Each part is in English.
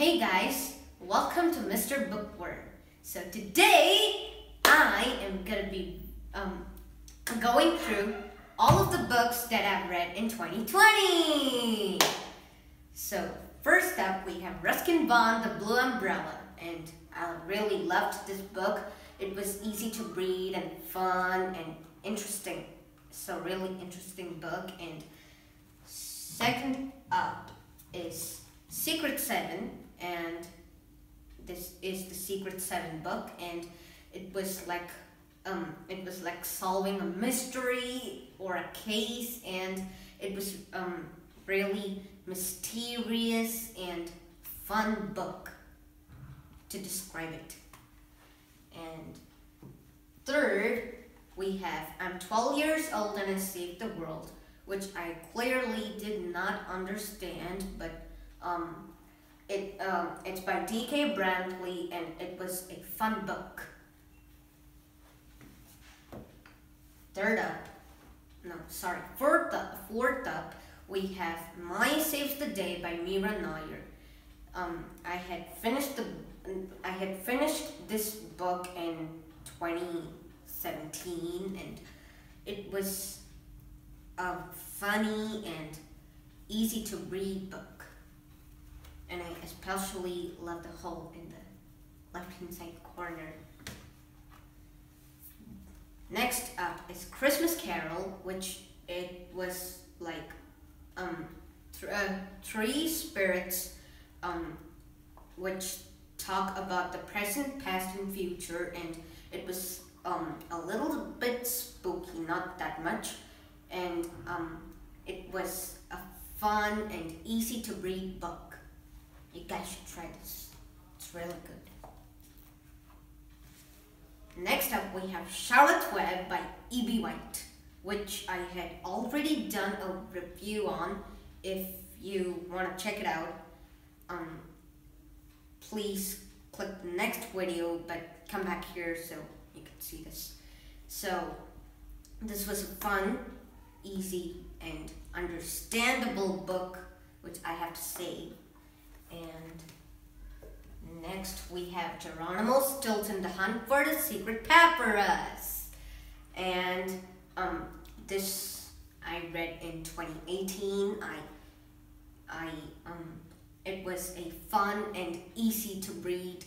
Hey guys, welcome to Mr. Bookworm. So today I am gonna be um, going through all of the books that I've read in 2020. So first up we have Ruskin Bond, The Blue Umbrella, and I really loved this book. It was easy to read and fun and interesting. So really interesting book. And second up is Secret Seven, and this is the Secret Seven book, and it was like um, it was like solving a mystery or a case, and it was um, really mysterious and fun book to describe it. And third, we have I'm 12 years old and I saved the world, which I clearly did not understand, but um, it um, it's by D.K. Brantley and it was a fun book. Third up, no, sorry, fourth up, fourth up, we have My Saves the Day by Mira Nair. Um, I had finished the, I had finished this book in 2017 and it was a funny and easy to read book. And I especially love the hole in the left hand side corner. Next up is Christmas Carol, which it was like um, th uh, three spirits um, which talk about the present, past, and future, and it was um, a little bit spooky, not that much, and um, it was a fun and easy to read book. You guys should try this. It's really good. Next up, we have Charlotte Web by E.B. White, which I had already done a review on. If you want to check it out, um, please click the next video, but come back here so you can see this. So, this was a fun, easy, and understandable book, which I have to say. And Next, we have Geronimo Stilton, The Hunt for the Secret Papyrus. And um, this I read in 2018. I, I, um, it was a fun and easy to read.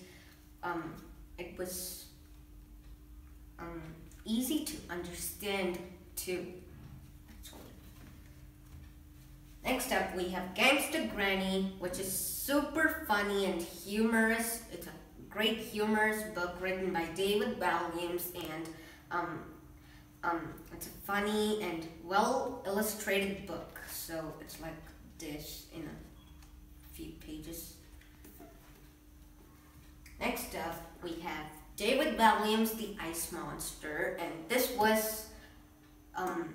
Um, it was um, easy to understand too. Next up, we have Gangsta Granny, which is super funny and humorous. It's a great humorous book written by David Walliams, and um, um, it's a funny and well illustrated book. So it's like this in a few pages. Next up, we have David Walliams, The Ice Monster, and this was um,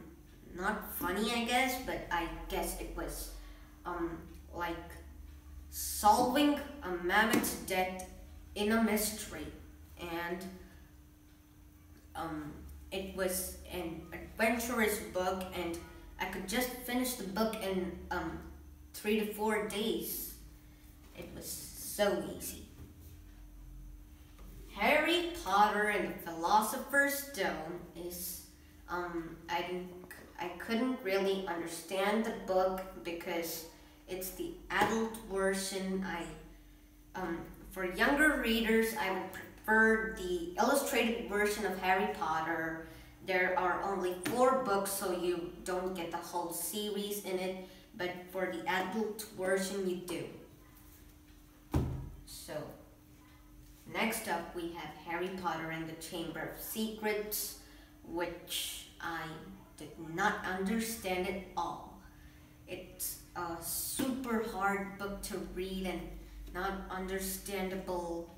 not funny, I guess, but I guess it was um, like solving a mammoth's death in a mystery, and um, it was an adventurous book, and I could just finish the book in um, three to four days. It was so easy. Harry Potter and the Philosopher's Stone is um, I I couldn't really understand the book because it's the adult version. I, um, for younger readers, I would prefer the illustrated version of Harry Potter. There are only four books, so you don't get the whole series in it, but for the adult version, you do. So, next up we have Harry Potter and the Chamber of Secrets, which I did not understand it all. It's a super hard book to read and not understandable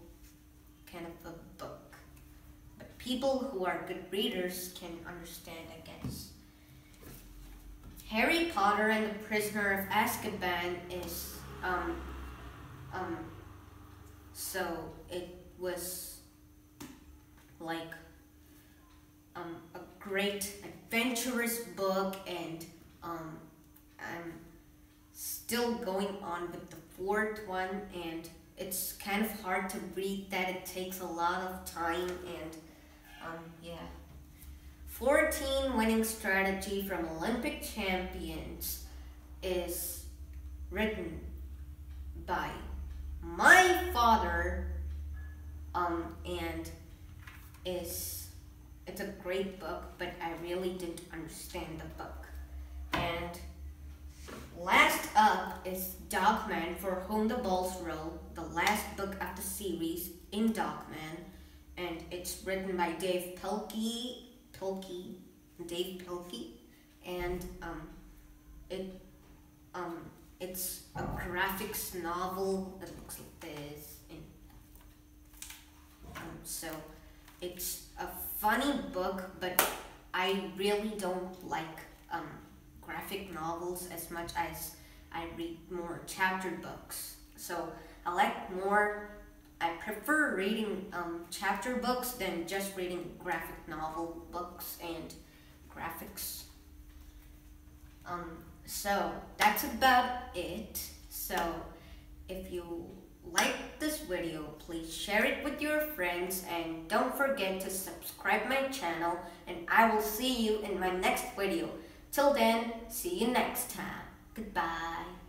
kind of a book. But people who are good readers can understand, I guess. Harry Potter and the Prisoner of Azkaban is, um, um, so it was like um, a great adventurous book and um, I'm still going on with the fourth one and it's kind of hard to read that it takes a lot of time and um, yeah. 14 winning strategy from Olympic champions is written by my father um, and is it's a great book but I really didn't understand the book. And last up is Dogman for Whom the Ball Rolls the last book of the series in Dogman. And it's written by Dav Pilkey Pilkey Dav Pilkey and um, it um, it's a graphics novel that looks like this. And, um, so it's a funny book, but I really don't like um, graphic novels as much as I read more chapter books. So I like more, I prefer reading um, chapter books than just reading graphic novel books and graphics. Um, so that's about it. So if you like this video, please share it with your friends and don't forget to subscribe my channel and I will see you in my next video. Till then, see you next time. Goodbye.